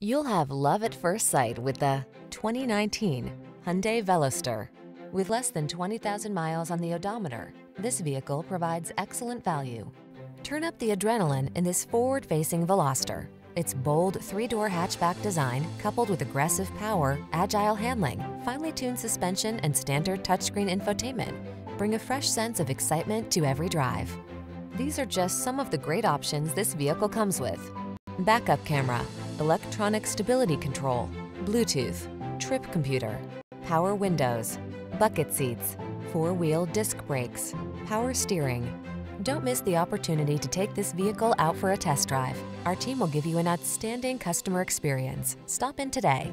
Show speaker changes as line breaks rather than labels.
You'll have love at first sight with the 2019 Hyundai Veloster. With less than 20,000 miles on the odometer, this vehicle provides excellent value. Turn up the adrenaline in this forward-facing Veloster. Its bold three-door hatchback design, coupled with aggressive power, agile handling, finely tuned suspension, and standard touchscreen infotainment, bring a fresh sense of excitement to every drive. These are just some of the great options this vehicle comes with. Backup camera, electronic stability control, Bluetooth, trip computer, power windows, bucket seats, four-wheel disc brakes, power steering. Don't miss the opportunity to take this vehicle out for a test drive. Our team will give you an outstanding customer experience. Stop in today.